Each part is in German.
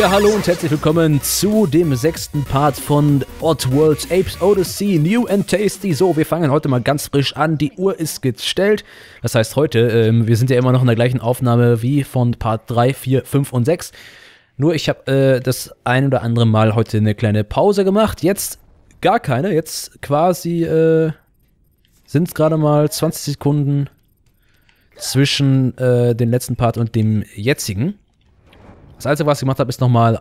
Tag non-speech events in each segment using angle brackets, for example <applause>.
Ja, hallo und herzlich willkommen zu dem sechsten Part von Oddworld Apes Odyssey New and Tasty. So, wir fangen heute mal ganz frisch an. Die Uhr ist gestellt. Das heißt heute, ähm, wir sind ja immer noch in der gleichen Aufnahme wie von Part 3, 4, 5 und 6. Nur ich habe äh, das ein oder andere Mal heute eine kleine Pause gemacht. Jetzt gar keine. Jetzt quasi äh, sind es gerade mal 20 Sekunden zwischen äh, dem letzten Part und dem jetzigen. Das Einzige, was ich gemacht habe, ist nochmal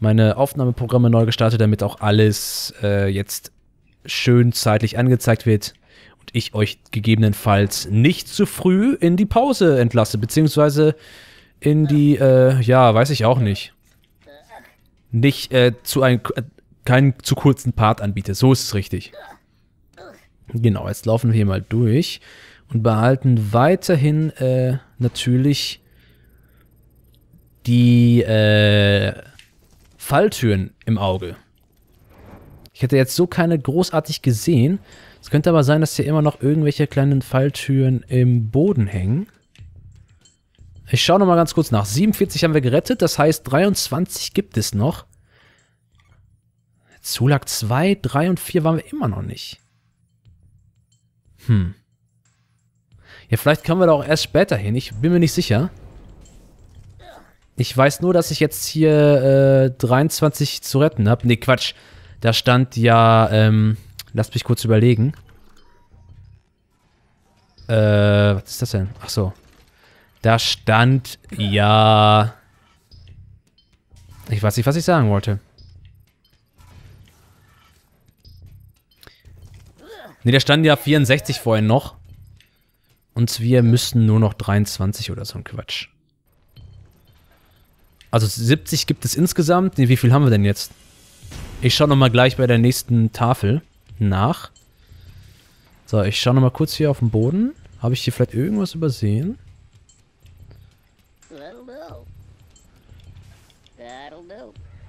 meine Aufnahmeprogramme neu gestartet, damit auch alles äh, jetzt schön zeitlich angezeigt wird und ich euch gegebenenfalls nicht zu früh in die Pause entlasse, beziehungsweise in die, äh, ja, weiß ich auch nicht. Nicht äh, zu einem, äh, keinen zu kurzen Part anbiete. So ist es richtig. Genau, jetzt laufen wir hier mal durch und behalten weiterhin äh, natürlich die äh, Falltüren im Auge. Ich hätte jetzt so keine großartig gesehen. Es könnte aber sein, dass hier immer noch irgendwelche kleinen Falltüren im Boden hängen. Ich schaue nochmal ganz kurz nach. 47 haben wir gerettet, das heißt 23 gibt es noch. Zulag 2, 3 und 4 waren wir immer noch nicht. Hm. Ja, vielleicht kommen wir da auch erst später hin. Ich bin mir nicht sicher. Ich weiß nur, dass ich jetzt hier äh, 23 zu retten habe. Nee, Quatsch. Da stand ja, ähm, lasst mich kurz überlegen. Äh, was ist das denn? Ach so. Da stand ja... Ich weiß nicht, was ich sagen wollte. Ne, da standen ja 64 vorhin noch. Und wir müssten nur noch 23 oder so ein Quatsch. Also 70 gibt es insgesamt. Ne, wie viel haben wir denn jetzt? Ich schaue nochmal gleich bei der nächsten Tafel nach. So, ich schaue nochmal kurz hier auf den Boden. Habe ich hier vielleicht irgendwas übersehen?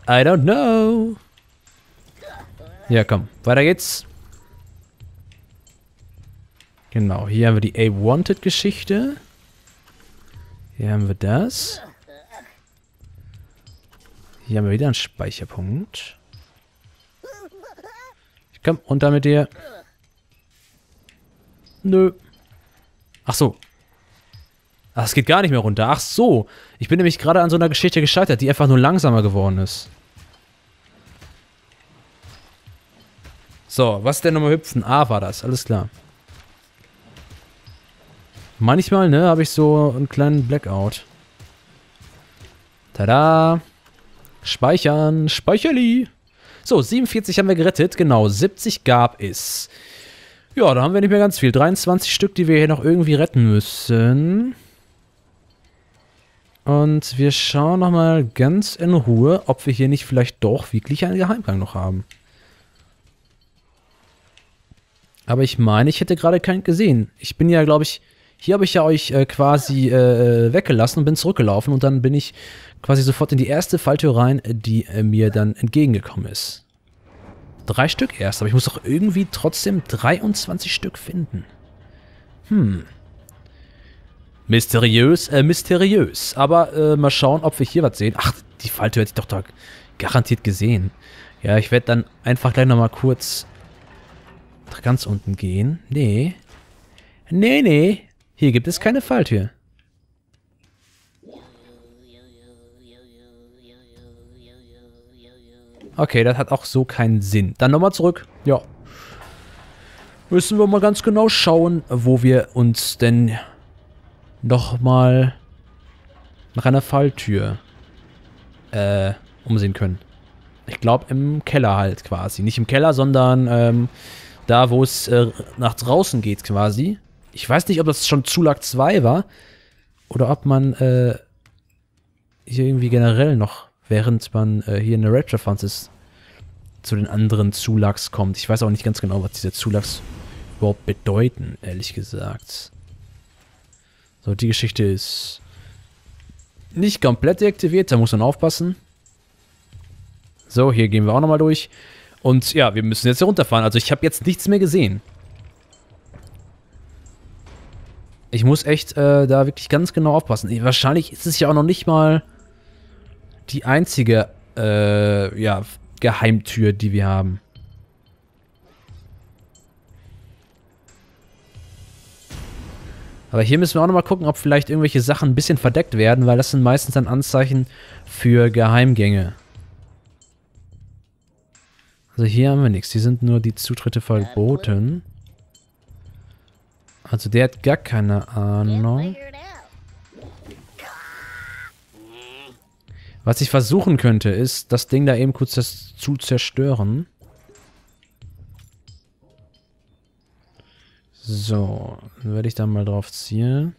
I don't know. Ja, komm. Weiter geht's. Genau, hier haben wir die A-Wanted-Geschichte. Hier haben wir das. Hier haben wir wieder einen Speicherpunkt. Ich komm, runter mit dir. Nö. Ach so. Ach, es geht gar nicht mehr runter. Ach so. Ich bin nämlich gerade an so einer Geschichte gescheitert, die einfach nur langsamer geworden ist. So, was denn nochmal hüpfen? A war das, alles klar. Manchmal, ne, habe ich so einen kleinen Blackout. Tada! Speichern, Speicherli! So, 47 haben wir gerettet, genau, 70 gab es. Ja, da haben wir nicht mehr ganz viel. 23 Stück, die wir hier noch irgendwie retten müssen. Und wir schauen nochmal ganz in Ruhe, ob wir hier nicht vielleicht doch wirklich einen Geheimgang noch haben. Aber ich meine, ich hätte gerade keinen gesehen. Ich bin ja, glaube ich, hier habe ich ja euch äh, quasi äh, weggelassen und bin zurückgelaufen und dann bin ich quasi sofort in die erste Falltür rein, die äh, mir dann entgegengekommen ist. Drei Stück erst, aber ich muss doch irgendwie trotzdem 23 Stück finden. Hm. Mysteriös, äh, mysteriös. Aber äh, mal schauen, ob wir hier was sehen. Ach, die Falltür hätte ich doch da garantiert gesehen. Ja, ich werde dann einfach gleich nochmal kurz ganz unten gehen. Nee. Nee, nee. Hier gibt es keine Falltür. Okay, das hat auch so keinen Sinn. Dann nochmal zurück. Ja. Müssen wir mal ganz genau schauen, wo wir uns denn nochmal nach einer Falltür äh, umsehen können. Ich glaube im Keller halt quasi. Nicht im Keller, sondern ähm, da, wo es äh, nach draußen geht quasi. Ich weiß nicht, ob das schon Zulag 2 war oder ob man äh, hier irgendwie generell noch, während man äh, hier in der Retrofunds ist, zu den anderen Zulags kommt. Ich weiß auch nicht ganz genau, was diese Zulags überhaupt bedeuten, ehrlich gesagt. So, die Geschichte ist nicht komplett deaktiviert, da muss man aufpassen. So, hier gehen wir auch nochmal durch. Und ja, wir müssen jetzt hier runterfahren. Also ich habe jetzt nichts mehr gesehen. Ich muss echt äh, da wirklich ganz genau aufpassen. Wahrscheinlich ist es ja auch noch nicht mal die einzige, äh, ja, Geheimtür, die wir haben. Aber hier müssen wir auch nochmal gucken, ob vielleicht irgendwelche Sachen ein bisschen verdeckt werden, weil das sind meistens dann Anzeichen für Geheimgänge. Also hier haben wir nichts. Hier sind nur die Zutritte verboten. Also der hat gar keine Ahnung. Was ich versuchen könnte, ist, das Ding da eben kurz das zu zerstören. So, dann werde ich da mal drauf zielen.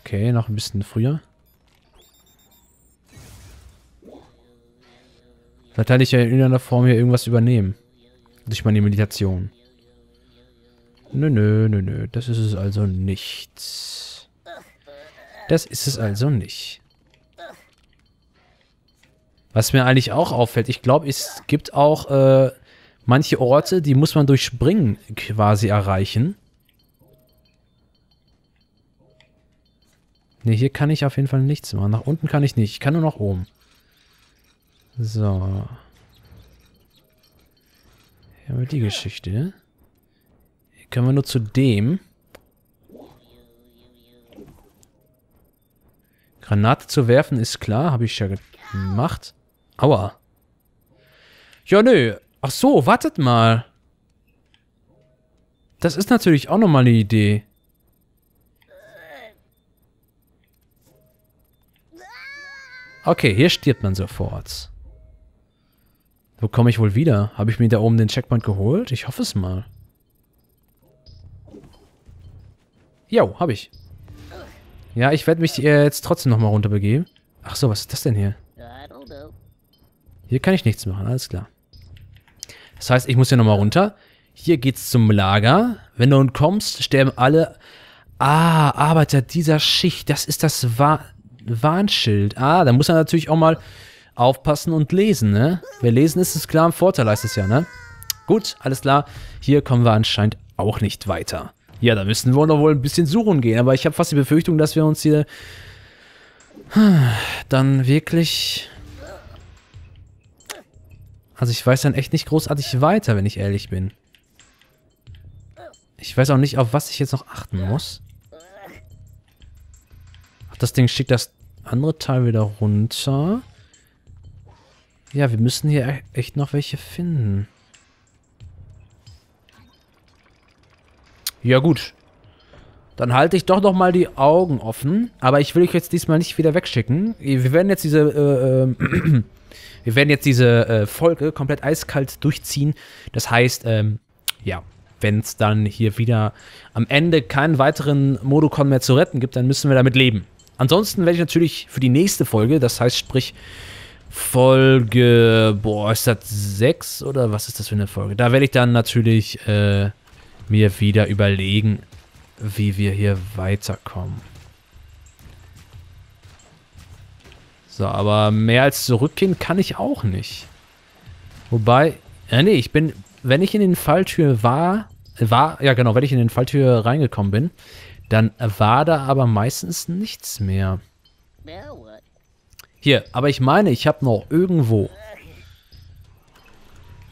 Okay, noch ein bisschen früher. Vielleicht kann ich ja in irgendeiner Form hier irgendwas übernehmen. Durch meine Meditation. Nö, nö, nö, nö. Das ist es also nicht. Das ist es also nicht. Was mir eigentlich auch auffällt, ich glaube, es gibt auch äh, manche Orte, die muss man durch Springen quasi erreichen. Ne, hier kann ich auf jeden Fall nichts machen. Nach unten kann ich nicht. Ich kann nur nach oben. So. Hier haben wir die Geschichte. Können wir nur zu dem. Granate zu werfen ist klar. Habe ich ja gemacht. Aua. Ja, nö. Ach so, wartet mal. Das ist natürlich auch nochmal eine Idee. Okay, hier stirbt man sofort. Wo komme ich wohl wieder? Habe ich mir da oben den Checkpoint geholt? Ich hoffe es mal. Jo, habe ich. Ja, ich werde mich äh, jetzt trotzdem nochmal runterbegeben. Ach so, was ist das denn hier? Hier kann ich nichts machen, alles klar. Das heißt, ich muss hier nochmal runter. Hier geht's zum Lager. Wenn du kommst, sterben alle... Ah, Arbeiter dieser Schicht. Das ist das Wa Warnschild. Ah, da muss er natürlich auch mal aufpassen und lesen, ne? Wer lesen ist, ist klar im Vorteil, heißt es ja, ne? Gut, alles klar. Hier kommen wir anscheinend auch nicht weiter. Ja, da müssen wir noch wohl ein bisschen suchen gehen. Aber ich habe fast die Befürchtung, dass wir uns hier <sighs> dann wirklich also ich weiß dann echt nicht großartig weiter, wenn ich ehrlich bin. Ich weiß auch nicht, auf was ich jetzt noch achten muss. Ach, das Ding schickt das andere Teil wieder runter. Ja, wir müssen hier e- echt noch welche finden. Ja gut. Dann halte ich doch noch mal die Augen offen. Aber ich will euch jetzt diesmal nicht wieder wegschicken. Wir werden jetzt diese äh, äh, <clears throat> Wir werden jetzt diese äh, Folge komplett eiskalt durchziehen. Das heißt, ähm, ja, wenn es dann hier wieder am Ende keinen weiteren Modocon mehr zu retten gibt, dann müssen wir damit leben. Ansonsten werde ich natürlich für die nächste Folge, das heißt sprich Folge, boah, ist das 6 oder was ist das für eine Folge? Da werde ich dann natürlich äh, mir wieder überlegen, wie wir hier weiterkommen. So, aber mehr als zurückgehen kann ich auch nicht. Wobei, ja nee, ich bin, wenn ich in den Falltür war, war, ja genau, wenn ich in den Falltür reingekommen bin, dann war da aber meistens nichts mehr. Hier, aber ich meine, ich habe noch irgendwo,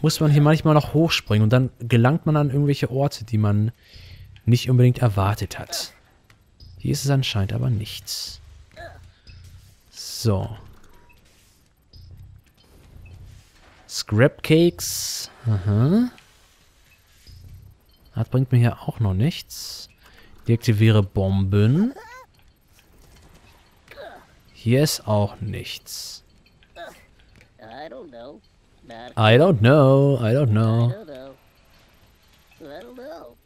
muss man hier manchmal noch hochspringen und dann gelangt man an irgendwelche Orte, die man nicht unbedingt erwartet hat. Hier ist es anscheinend aber nichts. So. Scrap Cakes. Aha. Das bringt mir hier auch noch nichts. Deaktiviere Bomben. Hier ist auch nichts. I don't know. I don't know. I don't know.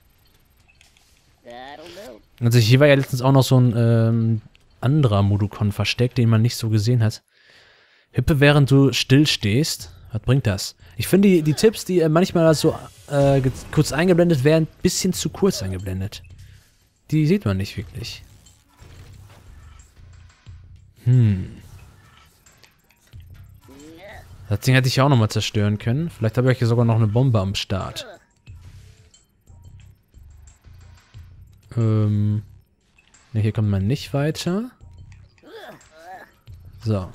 Also hier war ja letztens auch noch so ein ähm, anderer Modukon versteckt, den man nicht so gesehen hat. Hippe, während du still stehst. Was bringt das? Ich finde die, die Tipps, die manchmal so äh, kurz eingeblendet werden, ein bisschen zu kurz eingeblendet. Die sieht man nicht wirklich. Hm. Das Ding hätte ich auch nochmal zerstören können. Vielleicht habe ich hier sogar noch eine Bombe am Start. Ähm. Ne, hier kommt man nicht weiter. So.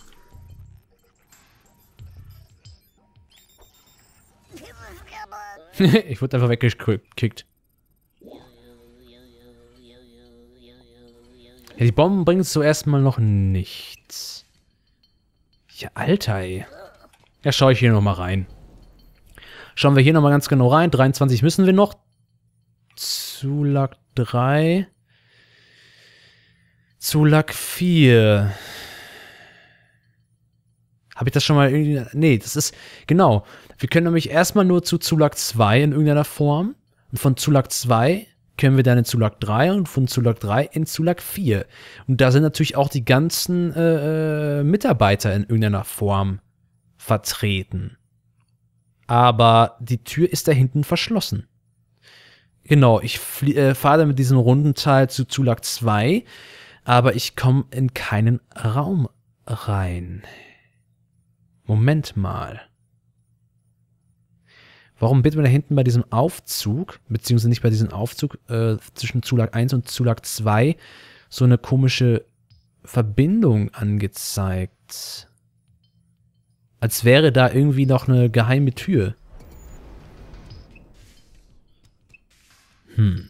<laughs> ich wurde einfach weggekickt. Ja, die Bomben bringen zuerst mal noch nichts. Ja, Alter, ey. Ja, schaue ich hier nochmal rein. Schauen wir hier nochmal ganz genau rein. 23 müssen wir noch. Zulag 3. Zulag 4. Habe ich das schon mal irgendwie... Nee, das ist... Genau. Wir können nämlich erstmal nur zu Zulag 2 in irgendeiner Form. Und von Zulag 2 können wir dann in Zulag 3 und von Zulag 3 in Zulag 4. Und da sind natürlich auch die ganzen äh, äh, Mitarbeiter in irgendeiner Form vertreten. Aber die Tür ist da hinten verschlossen. Genau, ich äh, fahre mit diesem runden Teil zu Zulag 2, aber ich komme in keinen Raum rein. Moment mal. Warum wird man da hinten bei diesem Aufzug, beziehungsweise nicht bei diesem Aufzug äh, zwischen Zulag 1 und Zulag 2, so eine komische Verbindung angezeigt? Als wäre da irgendwie noch eine geheime Tür. Hm.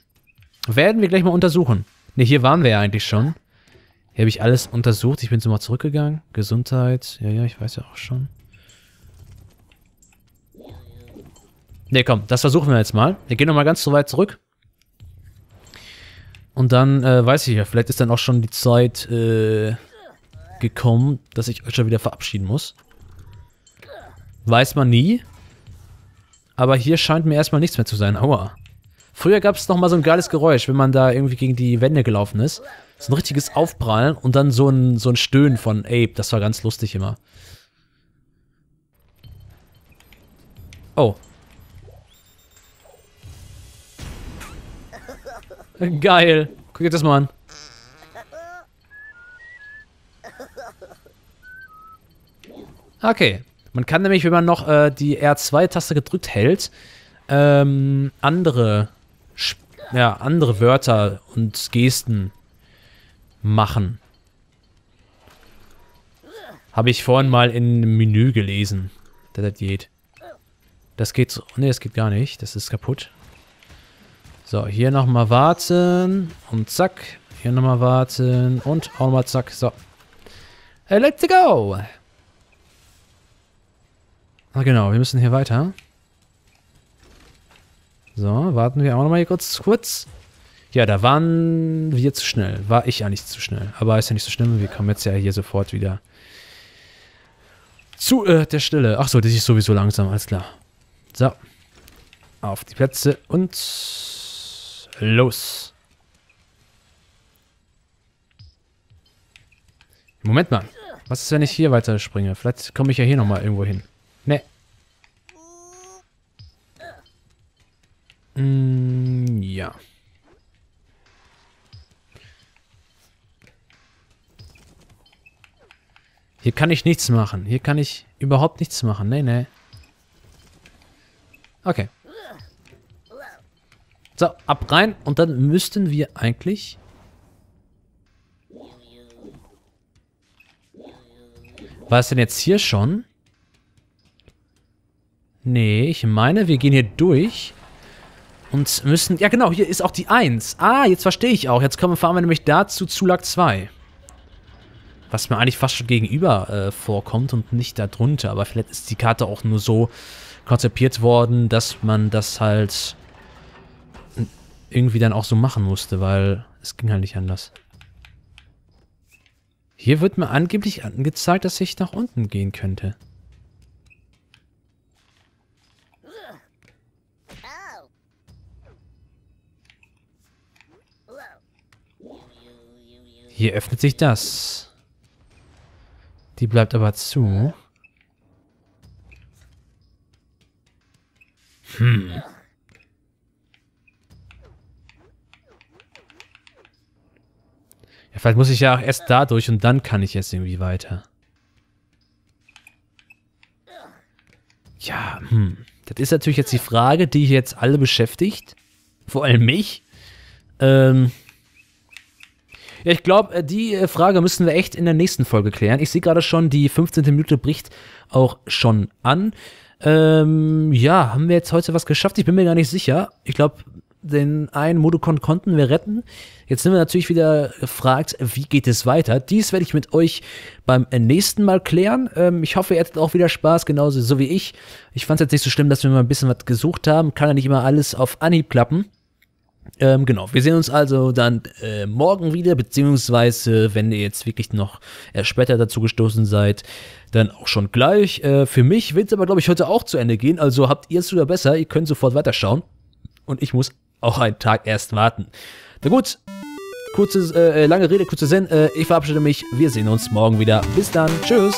Werden wir gleich mal untersuchen. Ne, hier waren wir ja eigentlich schon. Hier habe ich alles untersucht. Ich bin so mal zurückgegangen. Gesundheit. Ja, ja, ich weiß ja auch schon. Ne, komm, das versuchen wir jetzt mal. Wir gehen nochmal ganz so weit zurück. Und dann, äh, weiß ich ja, vielleicht ist dann auch schon die Zeit, äh, gekommen, dass ich euch schon wieder verabschieden muss. Weiß man nie. Aber hier scheint mir erstmal nichts mehr zu sein. Aua. Früher gab es noch mal so ein geiles Geräusch, wenn man da irgendwie gegen die Wände gelaufen ist. So ein richtiges Aufprallen und dann so ein, so ein Stöhnen von Ape. Das war ganz lustig immer. Oh, <laughs> Geil. Guck dir das mal an. Okay. Man kann nämlich, wenn man noch äh, die R2-Taste gedrückt hält, ähm, andere, ja, andere Wörter und Gesten machen. Habe ich vorhin mal in einem Menü gelesen, dass das geht. Das geht so. Ne, das geht gar nicht. Das ist kaputt. So, hier nochmal warten. Und zack. Hier nochmal warten. Und auch nochmal zack. So. Hey, let's go! Ah, genau. Wir müssen hier weiter. So, warten wir auch nochmal hier kurz. kurz. Ja, da waren wir zu schnell. War ich ja nicht zu schnell. Aber ist ja nicht so schlimm. Wir kommen jetzt ja hier sofort wieder zu äh, der Stille. Ach so, das ist sowieso langsam. Alles klar. So. Auf die Plätze und los. Moment mal. Was ist, wenn ich hier weiter springe? Vielleicht komme ich ja hier nochmal irgendwo hin. Ne. Mm, ja. Hier kann ich nichts machen. Hier kann ich überhaupt nichts machen. Nee, nee. Okay. So, ab rein. Und dann müssten wir eigentlich... War denn jetzt hier schon? Nee, ich meine, wir gehen hier durch. Und müssen... Ja, genau, hier ist auch die 1. Ah, jetzt verstehe ich auch. Jetzt kommen, fahren wir nämlich da zu Zulag 2. Was mir eigentlich fast schon gegenüber äh, vorkommt und nicht da drunter. Aber vielleicht ist die Karte auch nur so konzipiert worden, dass man das halt irgendwie dann auch so machen musste, weil es ging halt nicht anders. Hier wird mir angeblich angezeigt, dass ich nach unten gehen könnte. Hier öffnet sich das. Die bleibt aber zu. Hm. Ja, vielleicht muss ich ja auch erst da durch und dann kann ich jetzt irgendwie weiter. Ja, hm. Das ist natürlich jetzt die Frage, die jetzt alle beschäftigt. Vor allem mich. Ähm. Ja, ich glaube, äh, die äh, Frage müssen wir echt in der nächsten Folge klären. Ich sehe gerade schon, die 15. Minute bricht auch schon an. Ähm, ja, haben wir jetzt heute was geschafft? Ich bin mir gar nicht sicher. Ich glaube, den einen Modukon konnten wir retten. Jetzt sind wir natürlich wieder gefragt, wie geht es weiter? Dies werde ich mit euch beim nächsten Mal klären. Ähm, ich hoffe, ihr hattet auch wieder Spaß, genauso so wie ich. Ich fand es jetzt nicht so schlimm, dass wir mal ein bisschen was gesucht haben. Kann ja nicht immer alles auf Anhieb klappen. Ähm, genau, wir sehen uns also dann äh, morgen wieder, beziehungsweise, wenn ihr jetzt wirklich noch äh, später dazu gestoßen seid, dann auch schon gleich. Äh, für mich wird es aber, glaube ich, heute auch zu Ende gehen, also habt ihr es sogar besser, ihr könnt sofort weiterschauen. Und ich muss auch einen Tag erst warten. Na gut, kurze, äh, lange Rede, kurze Sinn. Äh, ich verabschiede mich, wir sehen uns morgen wieder. Bis dann, tschüss.